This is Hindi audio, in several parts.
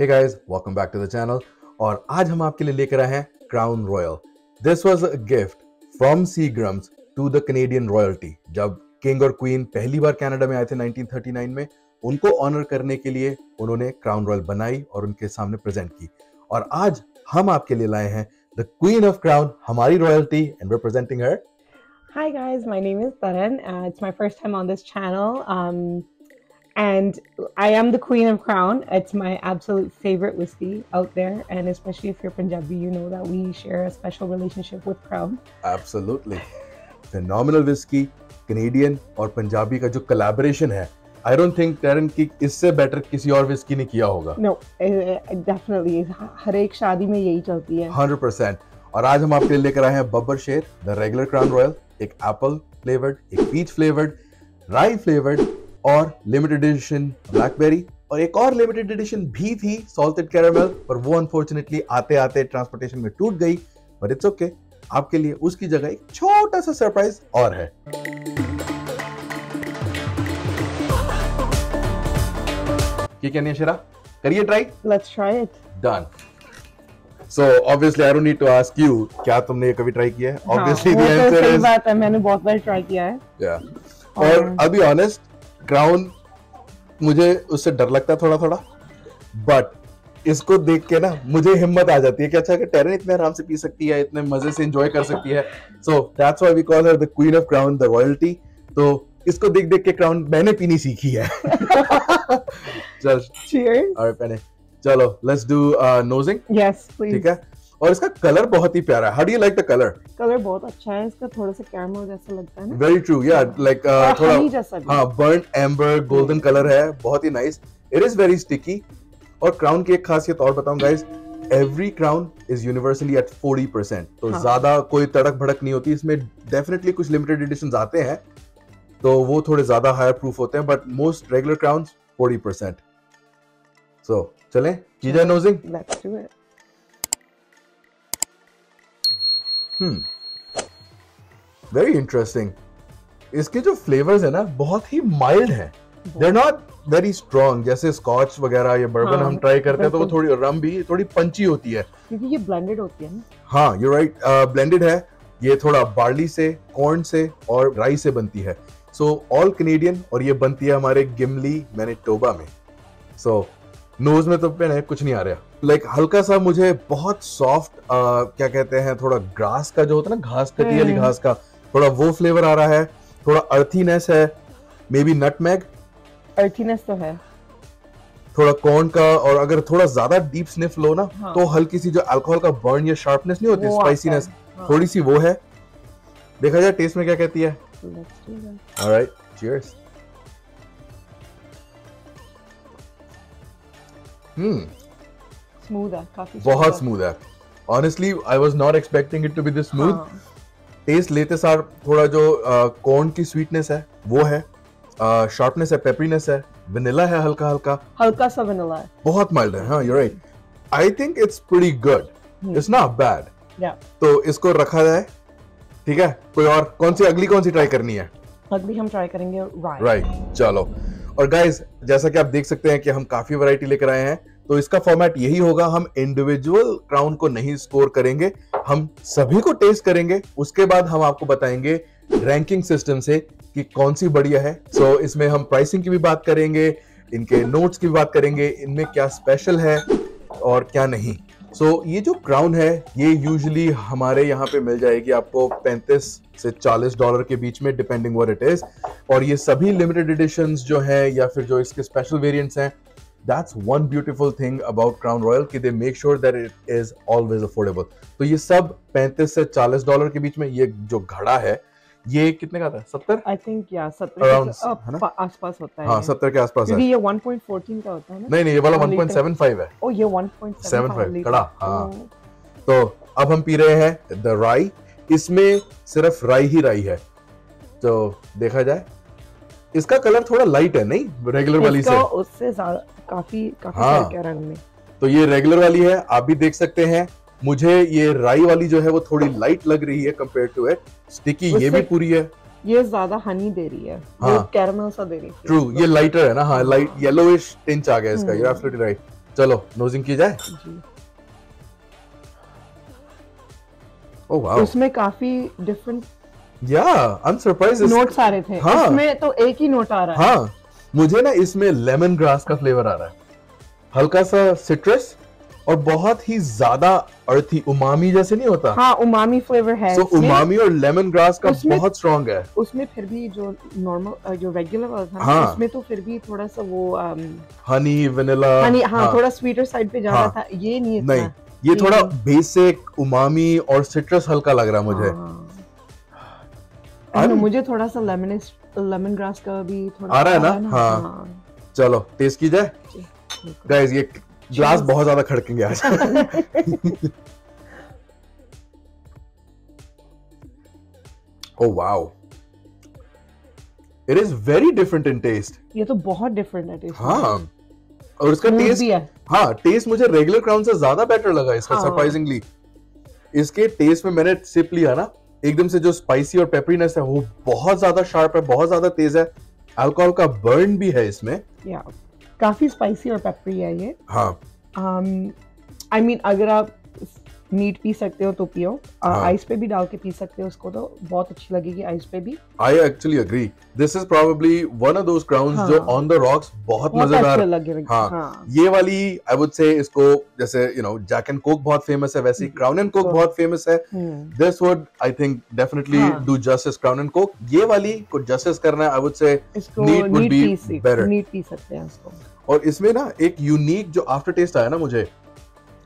Hey guys welcome back to the channel और आज हम आपके लिए लेकर आए हैं Crown Royal this was a gift from Seagram's to the Canadian royalty जब किंग और क्वीन पहली बार कनाडा में आए थे 1939 में उनको ऑनर करने के लिए उन्होंने क्राउन रॉयल बनाई और उनके सामने प्रेजेंट की. और आज हम आपके लिए लाए हैं द क्वीन ऑफ़ क्राउन हमारी royalty and representing her Hi guys, my name is Taran. Uh, it's my first time on this channel. Um, and I am the Queen of Crown. It's my absolute favorite whiskey out there. And especially if you're Punjabi, you know that we share a special relationship with Crown. Absolutely phenomenal whisky Canadian और पंजाबी का जो कोलैबोरेशन है आई डोंट थिंक टैरन की इससे बेटर किसी और विस्की ने किया होगा No, uh, uh, definitely. हर एक शादी में यही चलती है. 100% और आज हम आपके लिए लेकर आए हैं बब्बर शेर द रेगुलर क्राउन रॉयल एक एप्पल फ्लेवर्ड एक पीच फ्लेवर्ड राई फ्लेवर्ड और लिमिटेड एडिशन ब्लैकबेरी और एक और लिमिटेड एडिशन भी थी सॉल्टेड कैरामेल पर वो अनफॉर्चुनेटली आते आते ट्रांसपोर्टेशन में टूट गई बट इट्स ओके आपके लिए उसकी जगह एक छोटा सा सरप्राइज़ और है। ये क्या नहीं है शिरा करिए try Let's try it. done. So obviously i don't need to ask you क्या तुमने ये कभी ट्राई किया है? तो answer सही is बात है मैंने बहुत बार ट्राई किया है। Yeah. और और- अभी ऑनेस्ट क्राउन मुझे उससे डर लगता है थोड़ा थोड़ा बट इसको देख के ना मुझे हिम्मत आ जाती है कि अच्छा कि टेरन इतने आराम से पी सकती है इतने मज़े से एंजॉय कर सकती है so that's why we call her the queen of Crown the royalty तो इसको देख देख के क्राउन मैंने पीनी सीखी है। चल चलो लेट्स डू नोजिंग please. ठीक है? और इसका कलर बहुत ही प्यारा है। How do you like the colour colour बहुत अच्छा है इसका थोड़ा सा कैरमल जैसा लगता है ना। वेरी ट्रू या लाइक थोड़ा हाँ बर्न एम्बर गोल्डन कलर है बहुत ही nice it is very sticky और क्राउन की एक खासियत और बताऊँ guys every Crown is universally at 40 percent तो हाँ। ज़्यादा कोई तड़क भड़क नहीं होती इसमें डेफिनेटली कुछ लिमिटेड एडिशन आते हैं तो वो थोड़े ज़्यादा हायर प्रूफ होते हैं but most regular Crown 40 percent so चलें जाए nosing Let's do it. Very interesting इसके जो फ्लेवर्स है ना बहुत ही माइल्ड है. देर नॉट वेरी स्ट्रॉन्ग जैसे स्कॉच वगैरह या बर्बन हाँ, हम ट्राई करते हैं तो वो थोड़ी रम भी थोड़ी पंची होती है. क्योंकि ये ब्लेंडेड होती है ना। हाँ यू राइट ब्लेंडेड है. ये थोड़ा बार्ली से कॉर्न से और राई से बनती है. सो ऑल कैनेडियन और ये बनती है हमारे गिमली मैनिटोबा में. सो नोज़ में तो पहले कुछ नहीं आ रहा। लाइक like, हल्का सा मुझे बहुत सॉफ्ट क्या कहते हैं थोड़ा ग्रास का जो होता है ना घास कटी वाली हम्म। घास का थोड़ा वो फ्लेवर आ रहा है थोड़ा अर्थीनेस है मे बी नटमैग अर्थीनेस तो है। थोड़ा कॉर्न का और अगर थोड़ा ज़्यादा डीप स्निफ लो ना हाँ। तो हल्की सी जो अल्कोहल का बर्न या शार्पनेस नहीं होती स्पाइसीनेस हाँ। थोड़ी सी वो है। देखा जाए टेस्ट में क्या कहती है? ऑलराइट चीयर्स हम्म Smooth है काफ़ी बहुत स्मूथ है। Honestly I was not expecting it to be this. Smooth taste लेते सार थोड़ा जो कॉर्न uh, की स्वीटनेस है वो है। शार्पनेस uh, है पेपरीनेस है। वनीला है हल्का हल्का हल्का सा वनीला है। बहुत माइल्ड है हाँ you right I think it's pretty good it's not bad तो इसको रखा जाए। ठीक है? कोई और? कौन सी अगली कौन सी ट्राई करनी है? अगली हम ट्राई करेंगे राइट राइट चलो। और गाइस जैसा कि आप देख सकते हैं कि हम काफ़ी वैरायटी लेकर आए हैं। तो इसका फॉर्मेट यही होगा हम इंडिविजुअल क्राउन को नहीं स्कोर करेंगे हम सभी को टेस्ट करेंगे उसके बाद हम आपको बताएँगे रैंकिंग सिस्टम से कि कौन सी बढ़िया है। सो so, इसमें हम प्राइसिंग की भी बात करेंगे इनके नोट्स की बात करेंगे इनमें क्या स्पेशल है और क्या नहीं। सो so, ये जो क्राउन है ये यूजुअली हमारे यहाँ पे मिल जाएगी आपको 35 से 40 डॉलर के बीच में डिपेंडिंग व्हाट इट इज़ और ये सभी लिमिटेड एडिशंस जो है या फिर जो इसके स्पेशल वेरिएंट्स हैं that's one beautiful thing about Crown Royal कि they make sure that it is always affordable तो ये सब 35 से 40 डॉलर के बीच में ये जो घड़ा है ये कितने का था सत्तर आई थिंक या सत्तर? प- आसपास होता है हाँ। सत्तर के आसपास है ये 1.14 का होता है ना नहीं नहीं ये वाला हाँ, लीटर। 1.75 है ओ ये 1.75 75, लीटर। कड़ा, हाँ। तो अब हम पी रहे हैं द राई इसमें सिर्फ़ राई ही राई है तो देखा जाए इसका कलर थोड़ा लाइट है नहीं रेगुलर वाली से उससे ज़्यादा काफ़ी काफ़ी हाँ। रंग में। तो ये रेगुलर वाली है आप भी देख सकते हैं। मुझे ये राई वाली जो है वो थोड़ी लाइट लग रही है कंपेयर टू इट स्टिकी ये भी पूरी है। ये ज़्यादा हनी दे रही है। हाँ। कैरमल सा दे रही है। ट्रू ये लाइटर है ना हाँ लाइट येलोइश टिंच आ गया इसका। हम्म। you're राइट चलो नोजिंग की जाए? जी। ओह वाओ उसमें काफ़ी डिफरेंट या आई एम सरप्राइज़ नोट्स आ रहे थे। हाँ। इसमें तो एक ही नोट आ रहा है। हाँ। मुझे ना इसमें लेमन ग्रास का फ्लेवर आ रहा है हल्का सा सिट्रस और बहुत ही ज़्यादा अर्थी उमामी जैसे नहीं होता हाँ उमामी फ्लेवर है इसमें। उमामी और लेमन ग्रास का बहुत स्ट्रॉन्ग है उसमें फिर भी जो नॉर्मल जो रेगुलर वाला था हाँ। उसमें तो फिर भी थोड़ा सा वो हनी वनीला हनी हाँ थोड़ा स्वीटर साइड पे जा हाँ। रहा था ये नहीं इतना नहीं ये थोड़ा बेसिक उमामी और सिट्रस हल्का लग रहा है मुझे हाँ। मुझे थोड़ा सा लेमन लेमन ग्रास का भी थोड़ा आ रहा है ना? ना? हाँ। चलो टेस्ट की जाए गाइस ये ग्लास बहुत ज़्यादा खड़केंगे आज। ओह wow it is very different in taste ये तो बहुत डिफरेंट है में। हाँ। और इसका टेस्ट भी है। हाँ टेस्ट मुझे रेगुलर क्राउन से ज़्यादा बेटर लगा इसका सरप्राइजिंगली हाँ। इसके टेस्ट में मैंने सिप लिया ना एकदम से जो स्पाइसी और पेपरीनेस है वो बहुत ज़्यादा शार्प है बहुत ज़्यादा तेज है। अल्कोहल का बर्न भी है इसमें। या काफ़ी स्पाइसी और पेपरी है ये। हाँ। आई मीन अगर आप मीट पी सकते हो तो पियो हाँ। आइस पे भी डाल के पी सकते हो उसको तो बहुत अच्छी लगेगी आइस पे भी I actually agree this is probably one of those Crowns हाँ। जो ऑन द रॉक्स बहुत मज़ेदार हाँ। हाँ ये वाली आई वुड से इसको जैसे you know Jack and Coke बहुत फ़ेमस है वैसे। क्राउन एंड कोक बहुत फ़ेमस है this would I think definitely हाँ। Do justice Crown and Coke ये वाली को जस्टिस करना है आई वुड से नीट पी सक- better. नीट पी सकते हैं इसको और इसमें ना एक यूनिक जो आफ्टर टेस्ट आया ना मुझे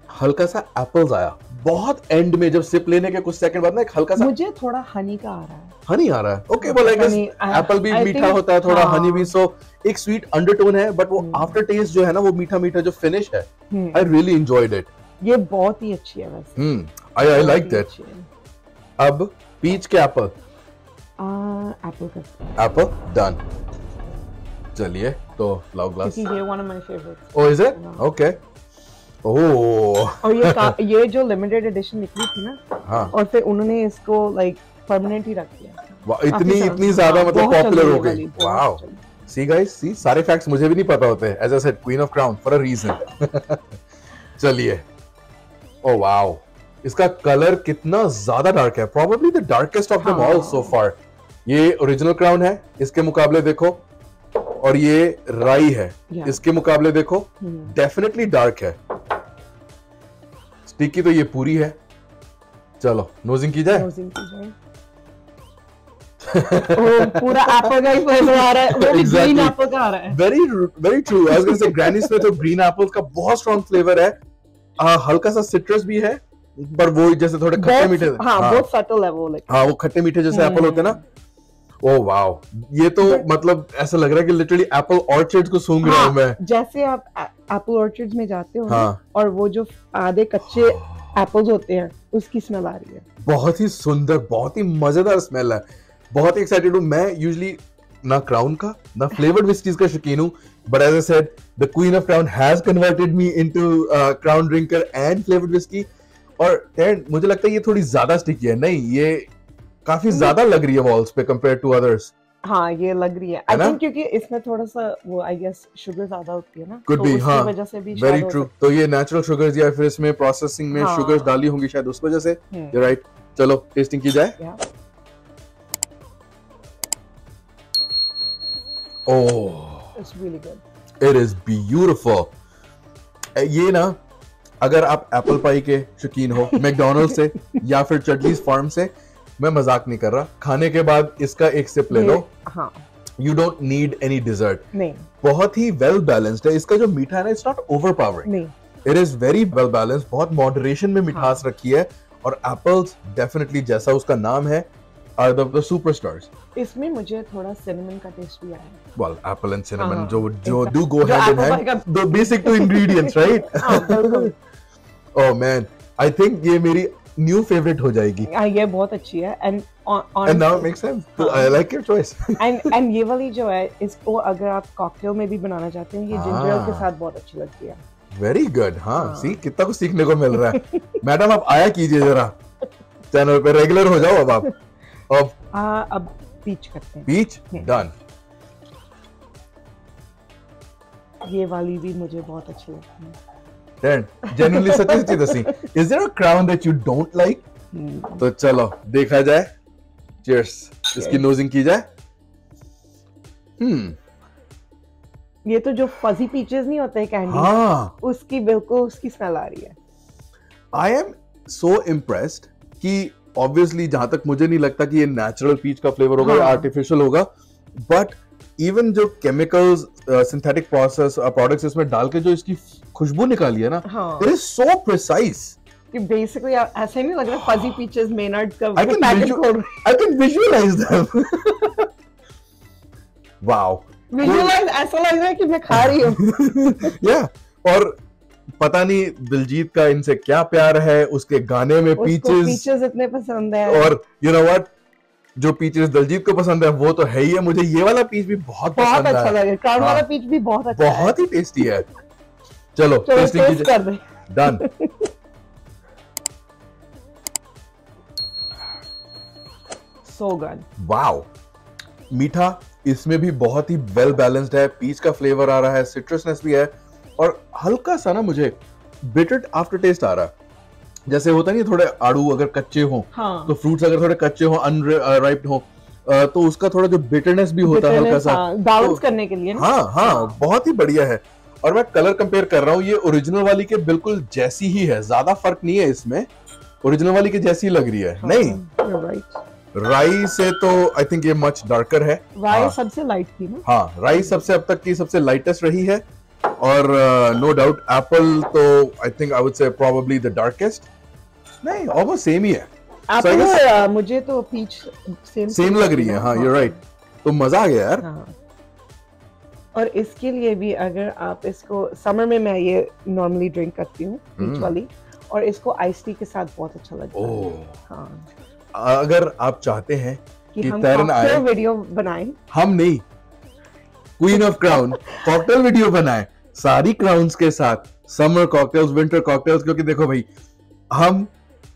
हल्का सा एप्पल्स आया बहुत एंड में जब सिप लेने के कुछ सेकंड बाद ना एक हल्का सा मुझे थोड़ा हनी का आ रहा है। हनी आ रहा है। Okay well I guess apple भी I मीठा होता है थोड़ा हाँ। हनी भी सो एक स्वीट अंडरटोन है बट वो हम्म। आफ्टर टेस्ट जो है ना वो मीठा मीठा जो फिनिश है hmm, I really enjoyed it ये बहुत ही अच्छी है वैसे। Hmm I I like that अब पीच के एप्पल एप्पल का। एप्पल डन चलिए तो लाओ ग्लास ये one of my favourites oh is it हाँ। ओके और ये ये जो लिमिटेड एडिशन निकली थी ना हाँ। और फिर उन्होंने इसको लाइक परमानेंट ही रख दिया। इतनी इतनी ज़्यादा हाँ, मतलब पॉपुलर हो गई। वाओ। सी गाइस सी सारे फैक्ट्स मुझे भी नहीं पता होते as I said queen of Crown for a reason चलिए। ओ वाओ इसका कलर कितना ज़्यादा डार्क है। Probably the darkest of them all. So far ये ओरिजिनल क्राउन है इसके मुकाबले देखो और ये राई है। Yeah. इसके मुकाबले देखो डेफिनेटली डार्क है। स्टिकी तो ये पूरी है। चलो नोजिंग की जाए? Nosing की जाए। पूरा एप्पल का ही फ्लेवर आ रहा है। वो भी ग्रीन एप्पल का आ रहा है। Very very true I was going से ग्रैनीज में तो ग्रीन एप्पल का बहुत स्ट्रांग फ्लेवर है। आ, हल्का सा सिट्रस भी है पर वो जैसे थोड़े खट्टे मीठे हाँ बहुत सटल है वो लाइक हाँ वो खट्टे मीठे जैसे एप्पल होते हैं ना। ओ वाओ ये तो But- मतलब ऐसा लग रहा है कि लिटरली एप्पल ऑर्चर्ड को सूंघ रहा हूँ मैं। हाँ, जैसे आप एप्पल ऑर्चर्ड्स में जाते हो हाँ। और वो जो आधे कच्चे एप्पल्स होते हैं उसकी स्मेल आ रही है। बहुत ही सुंदर बहुत ही मज़ेदार स्मेल है। बहुत ही एक्साइटेड हूँ। मैं यूजली ना क्राउन का ना फ्लेवर्ड विस्कीज का शौकीन हूँ but as I said the queen of Crown has converted me into Crown drinker and flavoured whisky और मुझे लगता है ये थोड़ी ज़्यादा स्टिकी है। नहीं ये काफ़ी ज़्यादा लग रही है वॉल्स पे कंपेयर टू अदर्स हाँ ये लग रही है। आई थिंक क्योंकि इसमें थोड़ा सा वो आई गेस शुगर ज़्यादा होती है ना? तो be, हाँ, वजह से भी वेरी ट्रू तो ये नेचुरल शुगर्स या फिर इसमें प्रोसेसिंग में हाँ। शुगर्स डाली होंगी शायद उस वजह से। है। हम्म, यू राइट चलो टेस्टिंग की जाए। Oh It's really good. It is beautiful ये ना अगर आप एप्पल पाई के शौकीन हो मैकडोनल्ड से या फिर चटलीज फार्म से मैं मज़ाक नहीं कर रहा। खाने के बाद इसका एक सिप ले लो। हाँ। You don't need any dessert नहीं। बहुत ही वेल बैलेंस्ड है। इसका जो मीठा है ना इट्स नॉट ओवर पावरिंग नहीं। It is very well balanced बहुत मॉडरेशन में मिठास हाँ. रखी है और एप्पल्स डेफिनेटली जैसा उसका नाम है आर द सुपरस्टार्स इसमें मुझे थोड़ा सिनेमन का टेस्ट भी आया। Well apple and cinnamon हाँ, जो जो exactly. do go जो hand in apple hand pie का- the basic two ingredients right? हाँ, बिल्कुल। oh man. I think ये मेरी new favorite हो जाएगी। हाँ, ये बहुत अच्छी है। And it makes sense. so हाँ। i like your choice. And and ये वाली जो है इसको अगर आप कॉकटेल में भी बनाना चाहते हैं ये जिंजर एल के हाँ। साथ बहुत अच्छी लगती है। Very good. हाँ हाँ। see कितना कुछ सीखने को मिल रहा है। मैडम आप आया कीजिए जरा। चैनल पे रेगुलर हो जाओ अब आप। अब आ, अब पीच करते हैं। हम्म। डन ये वाली भी मुझे बहुत अच्छी लगती है। Darren, genuinely सच्ची सच्ची दसी is there a crown that you don't like? Hmm. तो चलो देखा जाए। Cheers. इसकी नोजिंग की जाए। हम्म ये तो जो फजी पीचेस नहीं होते कैंडी हाँ। उसकी बिल्कुल उसकी स्मेल आ रही है। आई एम सो इम्प्रेस्ड कि ऑब्वियसली जहाँ तक मुझे नहीं लगता कि ये नेचुरल पीच का फ्लेवर होगा या हाँ। आर्टिफिशियल होगा बट इवन जो केमिकल्स सिंथेटिक प्रोसेस प्रोडक्ट्स इसमें डाल के जो इसकी खुशबू निकाली है ना हाँ। इट इज़ सो प्रिसाइज कि बेसिकली ऐसे नहीं लग रहा फजी पीचेस मेनर्ड का can packet I can visualise them wow visualise ऐसा लग रहा है कि मैं खा रही हूँ। या और पता नहीं दिलजीत का इनसे क्या प्यार है उसके गाने में पीचेस पीचेस इतने पसंद है। और यू नो व्हाट जो पीचेस दलजीत को पसंद है वो तो है ही है। मुझे ये वाला पीच भी बहुत बहुत पसंद अच्छा है। लगे। क्राउन हाँ। वाला पीच भी बहुत अच्छा बहुत ही। टेस्टी है। चलो टेस्टिंग टेस्ट कर दे। डन सो गुड वाओ मीठा इसमें भी बहुत ही वेल बैलेंस्ड है। पीच का फ्लेवर आ रहा है सिट्रसनेस भी है। और हल्का सा ना मुझे बिटर्ड आफ्टर टेस्ट आ रहा है। जैसे होता नहीं है, थोड़े आड़ू अगर कच्चे हों हाँ। तो फ्रूट्स अगर थोड़े कच्चे हों अनराइप्ड हों तो उसका थोड़ा जो बिटरनेस भी होता है हल्का सा बैलेंस तो- करने के लिए हाँ हाँ। बहुत ही बढ़िया है। और मैं कलर कंपेयर कर रहा हूँ ये ओरिजिनल वाली के बिल्कुल जैसी ही है। ज़्यादा फ़र्क नहीं है इसमें। ओरिजिनल वाली के जैसी लग रही है। नहीं? राई से तो आई थिंक ये मच डार्कर है। राई हाँ। सबसे लाइट थी ना? हाँ राई सबसे अब तक की सबसे लाइटेस्ट रही है। और नो डाउट एप्पल तो I think I would say probably the darkest नहीं ऑलमोस्ट सेम ही है। So guess- मुझे तो पीच सेम सेम लग रही है हाँ। यू राइट तो मज़ा आ गया यार। हाँ। और इसके लिए भी अगर आप इसको समर में मैं ये नॉर्मली ड्रिंक करती हूँ पीच हम्म। वाली और इसको आइस टी के साथ बहुत अच्छा लगता है। हाँ। अगर आप चाहते हैं कि कि हम तैरन आए। वीडियो बनाएँ। हम नहीं। Queen of Crown cocktail video बनाए। सारी क्राउन्स के साथ समर कॉकटेल्स विंटर कॉकटेल्स क्योंकि देखो भाई हम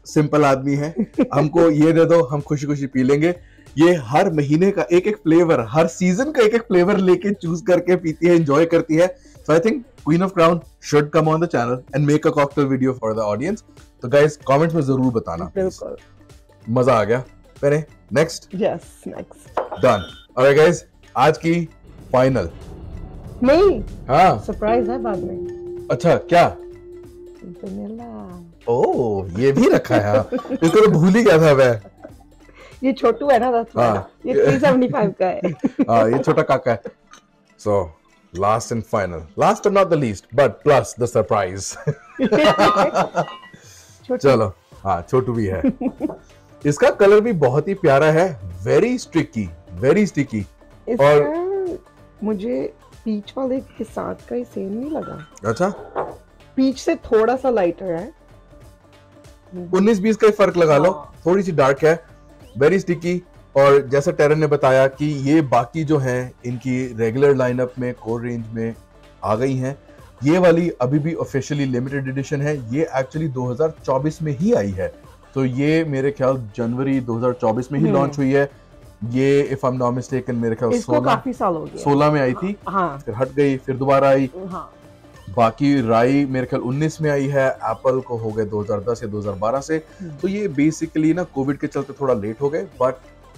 सिंपल आदमी हैं। हमको ये दे दो हम खुशी खुशी पी लेंगे। ये हर महीने का एक एक फ्लेवर हर सीज़न का एक एक फ्लेवर लेके चूज़ करके पीती है एंजॉय करती है। So I think queen of Crown should come on the channel and make a cocktail video for the audience तो गाइस कमेंट्स में ज़रूर बताना मज़ा आ गया। मैंने नेक्स्ट यस नेक्स्ट डन और गाइस आज की फाइनल नहीं। हाँ। सरप्राइज़ है बाद में। अच्छा क्या? ओ ये भी रखा है हाँ। इसको तो भूल ही गया था मैं। ये छोटू है ना why. हाँ। ये 375 का है। हाँ ये छोटा काका है। So last and final last और not the least but plus the surprise चलो हाँ छोटू भी है। इसका कलर भी बहुत ही प्यारा है वेरी स्टिकी वेरी स्टिकी इसका मुझे पीच वाले के साथ का ही सेम नहीं लगा। अच्छा? पीच से थोड़ा सा लाइटर है। 19 बीस का ही फ़र्क लगा लो। हाँ। थोड़ी सी डार्क है। वेरी स्टिकी और जैसा टेरन ने बताया कि ये बाकी जो हैं इनकी रेगुलर लाइनअप में कोर रेंज में आ गई हैं। ये वाली अभी भी ऑफिशियली लिमिटेड एडिशन है। ये एक्चुअली 2024 में ही आई है। तो ये मेरे ख्याल जनवरी 2024 में ही हम्म। लॉन्च हुई है। ये if I am not mistaken मेरे ख्याल इसको 16 काफ़ी साल हो गया। 16 में आई थी। हाँ। फिर हट गई फिर दोबारा आई। हाँ। बाकी राई मेरे ख्याल 19 में आई है एप्पल को हो गए 2010 या 2012 से। हम्म। तो ये बेसिकली ना कोविड के चलते थोड़ा लेट हो गए बट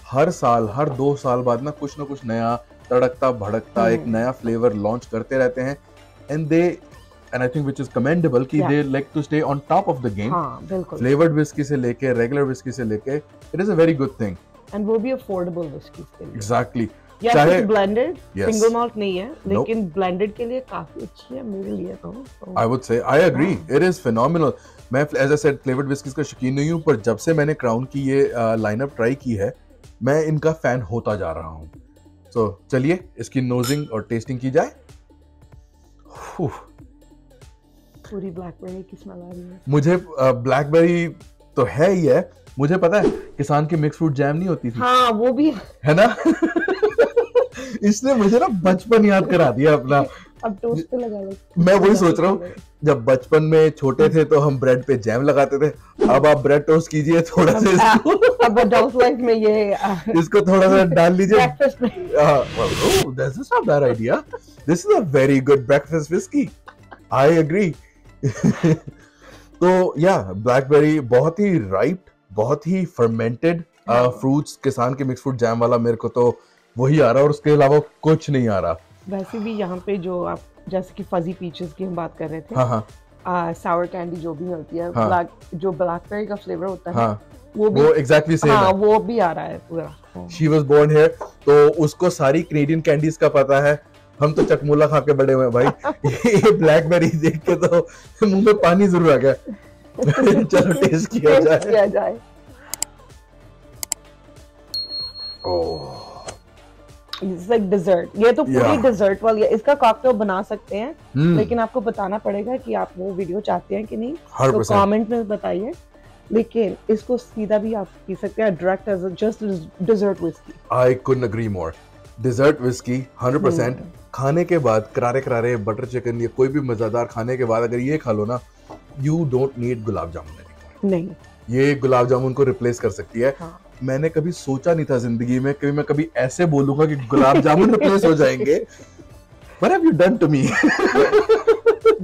हर साल हर दो साल बाद ना कुछ ना कुछ नया तड़कता भड़कता एक हम्म। नया फ्लेवर लॉन्च करते रहते हैं। And they and I think which is commendable कि they like to stay on top of the game flavoured whisky से लेके रेगुलर विस्की से लेके it is a very good thing and वो भी अफोर्डेबल विस्की एग्जैक्टली या चाहे- ब्लेंडेड सिंगल मॉल्ट नहीं है लेकिन ब्लेंडेड के लिए काफ़ी अच्छी है मेरे लिए तो, I would say I agree it is phenomenal मैं as I said flavoured whiskies का शौकीन नहीं हूँ पर जब से मैंने क्राउन की ये लाइनअप ट्राई की है मैं इनका फ़ैन होता जा रहा हूँ। तो चलिए इसकी नोजिंग और टेस्टिंग की जाए। पूरी ब्लैकबेरी की स्मेल आ रही है। मुझे ब्लैकबेरी तो है ही है। मुझे पता है किसान की मिक्स फ्रूट जैम नहीं होती थी। हाँ वो भी है ना? इसने मुझे ना बचपन याद करा दिया अपना अब टोस्ट पे लगा लो मैं वही सोच रहा हूँ जब बचपन में छोटे थे तो हम ब्रेड पे जैम लगाते थे अब आप ब्रेड टोस्ट कीजिए थोड़ा सा इसको अब अडल्ट लाइफ में ये इसको थोड़ा सा डाल लीजिए breakfast this is not bad idea. This is a very good breakfast whiskey. I agree. तो या ब्लैकबेरी बहुत ही राइप बहुत ही फर्मेंटेड फ्रूट्स किसान के मिक्स फ्रूट जैम वाला मेरे को तो वही आ रहा है और उसके अलावा कुछ नहीं आ रहा। वैसे भी यहाँ पे जो आप जैसे कि फजी पीचेस की हम बात कर रहे थे हाँ हाँ। सावर कैंडी जो भी मिलती है हाँ। ब्लैक जो ब्लैकबेरी का फ्लेवर होता है हाँ। वो भी वो एग्जैक्टली सेम हाँ वो भी आ रहा है पूरा। शी वाज बोर्न हियर तो उसको सारी कैनेडियन कैंडीज का पता है। हम तो चकमूला खा के बड़े हुए हैं भाई। ये ब्लैकबेरी देख के तो मुँह में पानी ज़रूर आ गया। चलो टेस्ट किया जाए। किया जाए। ओह लाइक डिजर्ट ये तो पूरी डिजर्ट वाली है। इसका कॉकटेल बना सकते हैं हम्म लेकिन आपको बताना पड़ेगा कि आप वो वीडियो चाहते हैं कि नहीं। तो कमेंट में बताइए। लेकिन इसको सीधा भी आप पी सकते हैं direct as just dessert whisky I couldn't agree more dessert whisky 100% खाने के बाद करारे करारे बटर चिकन या कोई भी मज़ेदार खाने के बाद अगर ये खा लो ना you don't need gulab jamun नहीं। ये गुलाब जामुन को रिप्लेस कर सकती है। हाँ। मैंने कभी सोचा नहीं था ज़िंदगी में कि मैं कभी ऐसे बोलूँगा कि गुलाब जामुन रिप्लेस हो जाएँगे। What have you done to me?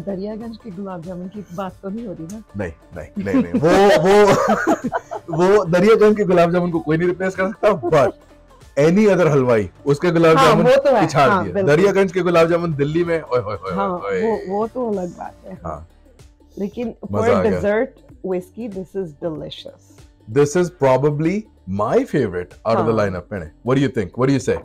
Daryaganj के गुलाब जामुन की बात तो नहीं हो रही ना? नहीं नहीं नहीं नहीं। वो वो वो दरियागंज के गुलाब जामुन को कोई नहीं रिप्लेस कर सकता बट एनी अदर हलवाई उसके गुलाब हाँ, जामुन तो पिछाड़ हाँ, बिल्कुल। दरियागंज के गुलाब जामुन दिल्ली में ओए होए होए हाँ वो वो तो अलग बात है। हाँ। लेकिन for. Dessert whisky this is delicious this is probably my favorite out huh. of the हाँ. lineup what do you think what do you say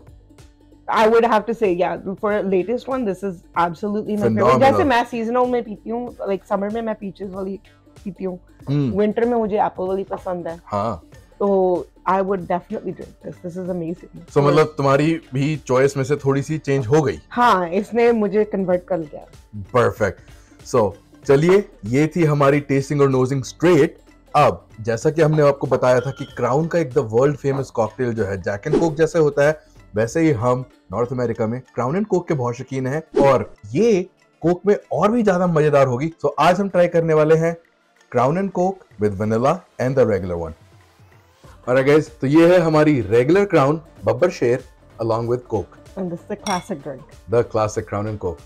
I would have to say, yeah, for latest one, this is absolutely my favorite. Phenomenal. जैसे मैं seasonal में पीती हूँ, like summer में मैं peaches वाली पीती हूँ, हम्म winter में मुझे apple वाली पसंद है, हाँ तो I would definitely drink this. This is amazing. so मतलब तुम्हारी भी चॉइस में से थोड़ी सी चेंज हो गई हाँ, इसने मुझे convert कर लिया. परफेक्ट सो चलिए ये थी हमारी टेस्टिंग और नोजिंग स्ट्रेट अब जैसा कि हमने आपको बताया था कि क्राउन का एक द वर्ल्ड फ़ेमस कॉकटेल जो है जैक एंड कोक जैसे होता है वैसे ही हम नॉर्थ अमेरिका में क्राउन एंड कोक के बहुत शौकीन हैं और ये कोक में और भी ज़्यादा मज़ेदार होगी। तो आज हम ट्राई करने वाले हैं Crown and Coke with vanilla and the regular one और गाइस तो ये है हमारी रेगुलर क्राउन बब्बर शेर along with coke. And this is a classic drink. The classic Crown and Coke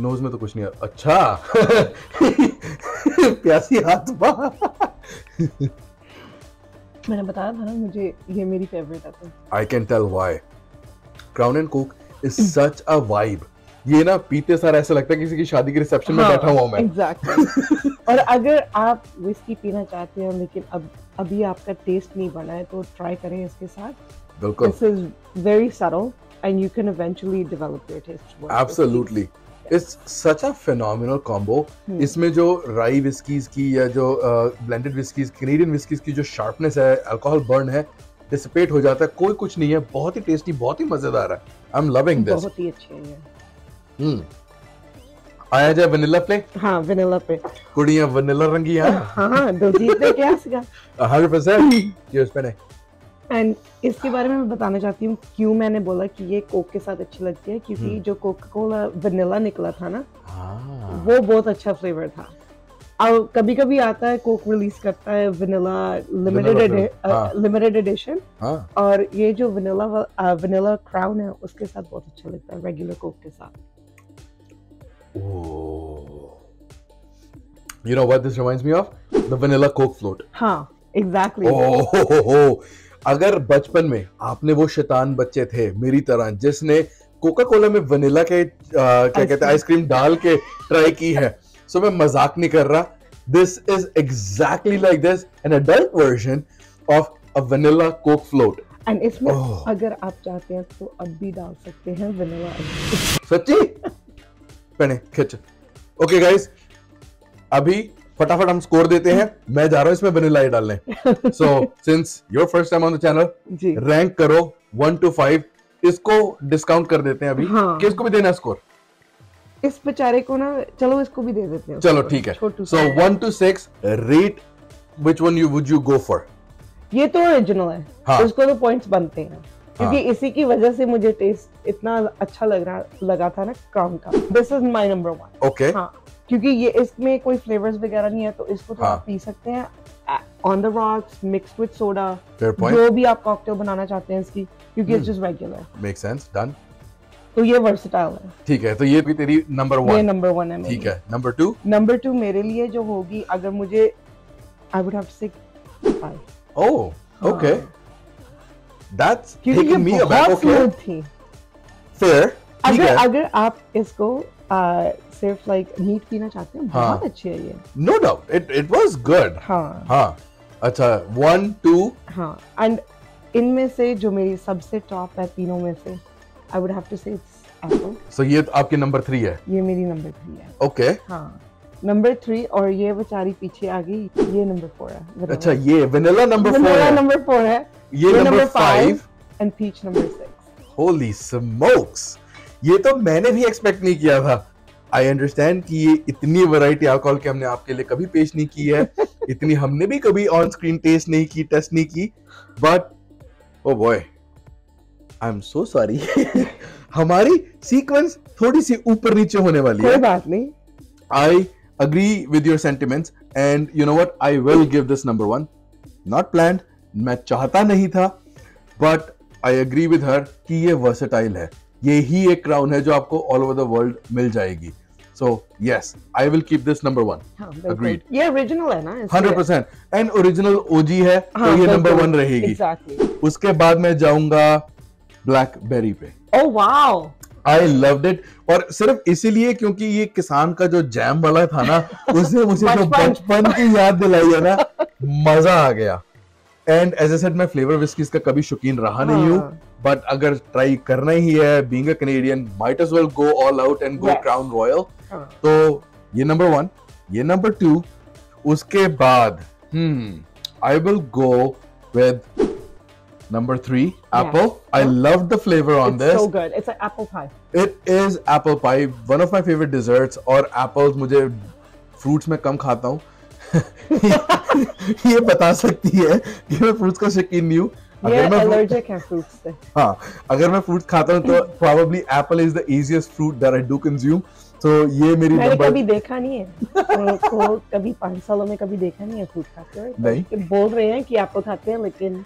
nose में तो कुछ नहीं अच्छा। प्यासी आत्मा मैंने बताया था ना मुझे ये मेरी favorite है. I can tell why Crown and Coke is such a vibe ये ना पीते सार ऐसा लगता है किसी की शादी के रिसेप्शन हाँ, में बैठा हुआ हूँ मैं। Exactly. और अगर आप विस्की पीना चाहते हो लेकिन अब अभी आपका टेस्ट नहीं बना है तो ट्राई करें इसके साथ। बिल्कुल। Very subtle and you can eventually develop your taste. Towards this absolutely it's such a phenomenal combo. इसमें जो राई विस्कीज की या जो ब्लेंडेड विस्कीज कैनेडियन विस्कीज की जो शार्पनेस है अल्कोहल बर्न है डिसिपेट हो जाता है कोई कुछ नहीं है बहुत ही टेस्टी बहुत ही मज़ेदार है। I am loving. दिस बहुत ही अच्छे हैं। ये। हम्म आया जाए वनीला प्ले हाँ वनीला पे कुड़ियाँ वनीला रंगी हैं। हाँ हाँ दिलजीत ने क्या सीखा? 100% चीयर्स पेने एंड इसके बारे में मैं बताना चाहती हूँ क्यों मैंने बोला कि ये कोक के साथ अच्छी लगती है क्योंकि हम्म। जो कोका कोला वनीला निकला था ना हाँ वो बहुत अच्छा फ्लेवर था और कभी कभी आता है कोक रिलीज़ करता है वनीला लिमिटेड। लिमिटेड एडिशन और ये जो वनीला वनीला क्राउन है उसके साथ बहुत अच्छा लगता है रेगुलर कोक के साथ. You know what this reminds me of? The vanilla coke float. हाँ एग्जैक्टली Oh, हो, हो, हो. अगर बचपन में आपने वो शैतान बच्चे थे मेरी तरह जिसने कोका कोला में वनीला के आ, क्या कहते हैं आइसक्रीम डाल के ट्राई की है सो मैं मज़ाक नहीं कर रहा। This is exactly like this an adult version of a vanilla Coke float and इसमें Oh. अगर आप चाहते हैं तो अब भी डाल सकते हैं वनीला सच्ची? पहने खिंच। ओके गाइस अभी फटाफट हम स्कोर देते हैं। मैं जा रहा हूँ इसमें वनीला ही डालने। So since your first time on the channel rank करो वन टू फाइव इसको डिस्काउंट कर देते हैं अभी। हाँ। किसको भी देना स्कोर इस बेचारे को ना चलो इसको भी दे देते हैं। चलो ठीक है। So. One two six rate which one you would you go for ये तो ओरिजिनल है। हाँ। उसको तो पॉइंट्स बनते हैं। क्योंकि इसी की वजह से मुझे टेस्ट इतना अच्छा लग रहा लगा था ना क्राउन का। This is my number one okay हाँ। क्योंकि ये इसमें कोई फ्लेवर्स वगैरह नहीं है तो इसको तो हाँ। आप पी सकते हैं। On the rocks mixed with soda जो भी आप कॉकटेल बनाना चाहते हैं इसकी क्योंकि. It's just regular make sense done तो ये वर्सटाइल है। ठीक है तो ये भी तेरी नंबर ये वन नंबर वन है ठीक है नंबर टू नंबर टू मेरे लिए जो होगी अगर मुझे I would have to say five oh okay that's. Taking me ये अबैक ओके फेयर अगर अगर आप इसको सिर्फ़ लाइक मीट पीना चाहते हैं? हाँ। बहुत अच्छी है ये। No doubt it it was good हाँ। हाँ। अच्छा वन टू हाँ एंड इनमें से जो मेरी सबसे टॉप है तीनों में से I would have to say it's apple so ये आपकी नंबर थ्री है? ये मेरी नंबर थ्री है। Okay okay. हाँ। नंबर थ्री और ये बेचारी पीछे आ गई ये नंबर फोर है अच्छा ये वेनिला नंबर फोर है। नंबर फोर है। ये number five and peach number six holy smokes ये तो मैंने भी एक्सपेक्ट नहीं किया था। आई अंडरस्टैंड कि ये इतनी वैरायटी अल्कोहल की हमने आपके लिए कभी पेश नहीं की है। इतनी हमने भी कभी ऑन स्क्रीन टेस्ट नहीं की टेस्ट नहीं की। But oh boy I am so sorry हमारी सीक्वेंस थोड़ी सी ऊपर नीचे होने वाली है। बात नहीं। आई agree with your sentiments and you know what? I will give this number one. Not planned मैं चाहता नहीं था but I agree with her कि ये versatile है। ये ही एक क्राउन है जो आपको ऑल ओवर द वर्ल्ड मिल जाएगी। So yes I will number one. हाँ बिल्कुल। Agreed. ये ओरिजिनल है ना इसलिए- 100% and original OG है हाँ, तो ये नंबर वन रहेगी। Exactly. उसके बाद मैं जाऊँगा ब्लैकबेरी पे। Oh wow! I loved it और सिर्फ़ इसीलिए क्योंकि ये किसान का जो जैम वाला था ना उसने मुझे जो। बचपन की याद दिलाई है ना मज़ा आ गया। एंड एज ए सेड मैं फ्लेवर विस्कीज का कभी शौकीन रहा नहीं हूँ हाँ। बट अगर ट्राई करना ही है being a Canadian might as well go all out and go Crown Royal हाँ. तो ये नंबर वन ये नंबर टू उसके बाद I will go with number three apple I love the flavour on It's this so good. It's like apple pie. It is apple pie one of my favourite desserts और एप्पल्स मुझे फ्रूट्स में कम खाता हूँ। ये बता सकती है कि मैं फ्रूट्स का शौकीन नहीं हूँ। अगर मैं allergic है fruits से. हाँ अगर मैं फ्रूट्स खाता हूँ तो probably apple is the easiest fruit that I do consume तो ये मेरी मैंने नंबर कभी देखा नहीं है। उनको कभी पाँच सालों में कभी देखा नहीं है फ्रूट खाते हुए। तो नहीं। ये बोल रहे हैं कि एप्पल खाते हैं लेकिन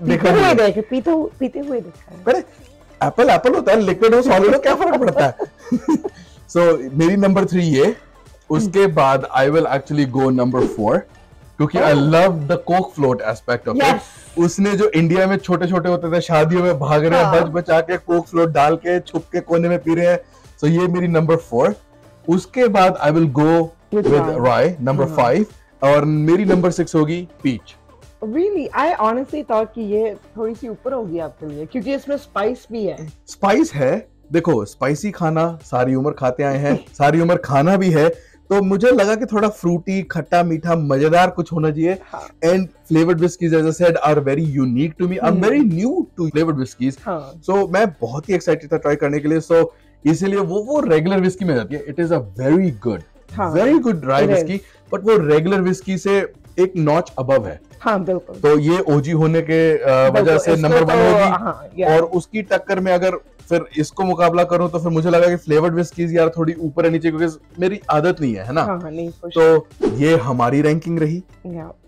देखा हुए नहीं। देखे पीते पीते हुए देखा है। अरे एप्पल एप्पल होता है लिक्विड हो सॉलिड हो क्या फ़र्क पड़ता है। सो मेरी नंबर थ्री ये। उसके बाद I will actually go number four क्योंकि I love the coke float aspect of it उसने जो इंडिया में छोटे छोटे होते थे शादियों में भाग रहे हैं हाँ। बच बचा के कोक फ्लोट डाल के छुप के कोने में पी रहे हैं। सो ये मेरी नंबर फोर उसके बाद I will go with rye number. Five और मेरी नंबर सिक्स होगी peach Really, I honestly thought कि ये थोड़ी सी ऊपर होगी आपके लिए क्योंकि इसमें स्पाइस भी है। स्पाइस है। देखो स्पाइसी खाना सारी उम्र खाते आए हैं सारी उम्र खाना भी है तो मुझे लगा कि थोड़ा फ्रूटी खट्टा मीठा मज़ेदार कुछ होना चाहिए। And flavoured whiskies as I said are very unique to me I am. Very new to flavoured whiskies हाँ। सो मैं बहुत ही एक्साइटेड था ट्राई करने के लिए। सो इसीलिए वो वो रेगुलर विस्की में जाती है। It is a very good very good dry whisky but वो रेगुलर विस्की से एक नॉच अबव है। हाँ बिल्कुल। तो ये ओजी होने के वजह से नंबर वन तो, होगी। हाँ, और उसकी टक्कर में अगर फिर इसको मुकाबला करूँ तो फिर मुझे लगा कि फ्लेवर्ड विस्कीज यार थोड़ी ऊपर है नीचे क्योंकि मेरी आदत नहीं है है ना? हाँ हाँ नहीं तो ये हमारी रैंकिंग रही।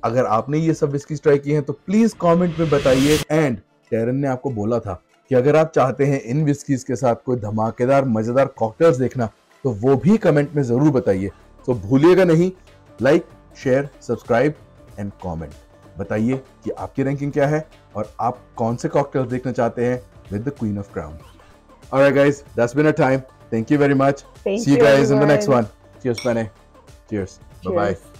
अगर आपने ये सब विस्कीज ट्राई की हैं तो प्लीज़ कमेंट में बताइए। एंड टेरन ने आपको बोला था कि अगर आप चाहते हैं इन विस्कीज के साथ कोई धमाकेदार मज़ेदार कॉकटेल्स देखना तो वो भी कमेंट में ज़रूर बताइए। तो भूलिएगा नहीं like share subscribe and comment बताइए कि आपकी रैंकिंग क्या है और आप कौन से कॉकटेल्स देखना चाहते हैं with the queen of crown Alright guys, that's been our time. Thank you very much. Thank See you guys in the next one. Cheers, Pane. Cheers. Bye bye. Cheers.